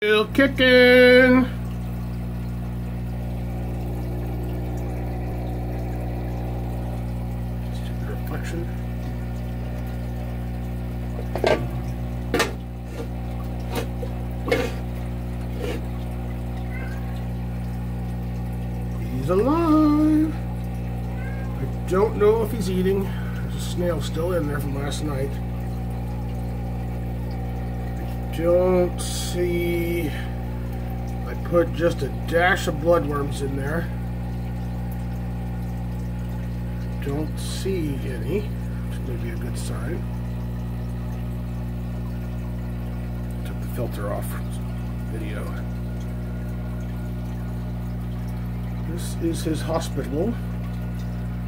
Still kicking. Stupid reflection. He's alive. I don't know if he's eating. There's a snail still in there from last night. Don't see. I put just a dash of bloodworms in there. Don't see any, which may be a good sign. Took the filter off video. This is his hospital.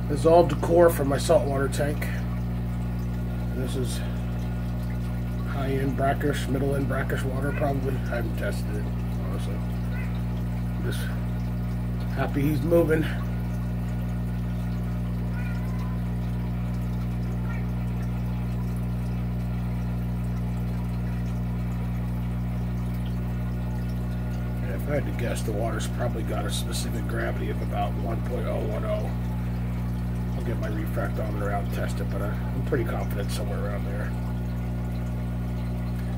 This is all decor from my saltwater tank. This is high-end brackish, middle-end brackish water, probably. I haven't tested it, honestly. I'm just happy he's moving. And if I had to guess, the water's probably got a specific gravity of about 1.010. I'll get my refractometer out and test it, but I'm pretty confident somewhere around there.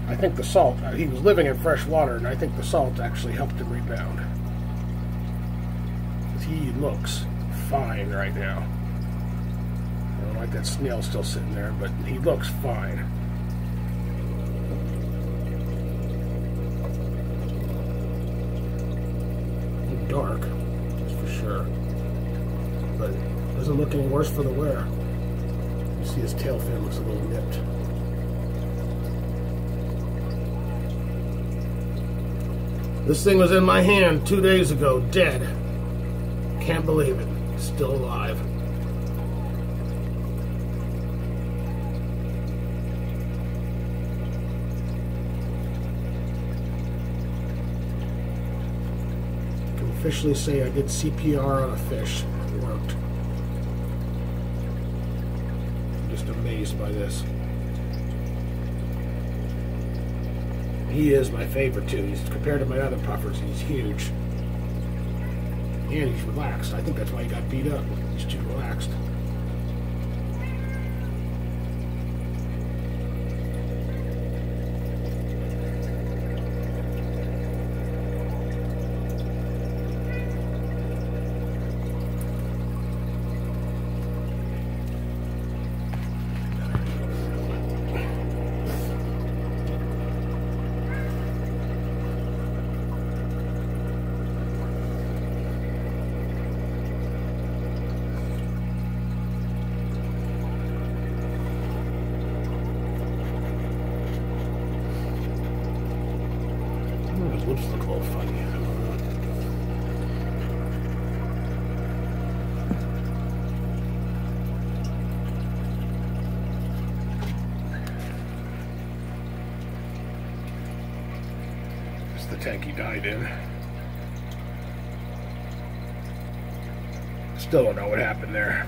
I think the salt, uh, he was living in fresh water, and I think the salt actually helped him rebound. He looks fine right now. I don't like that snail still sitting there, but he looks fine. Dark, that's for sure. But doesn't look any worse for the wear. You see his tail fin looks a little nipped. This thing was in my hand two days ago, dead. Can't believe it. Still alive. Can officially say I did CPR on a fish. It worked. I'm just amazed by this. He is my favorite too. He's compared to my other puffers, he's huge. And he's relaxed. I think that's why he got beat up. He's too relaxed. The tank he died in. Still don't know what happened there.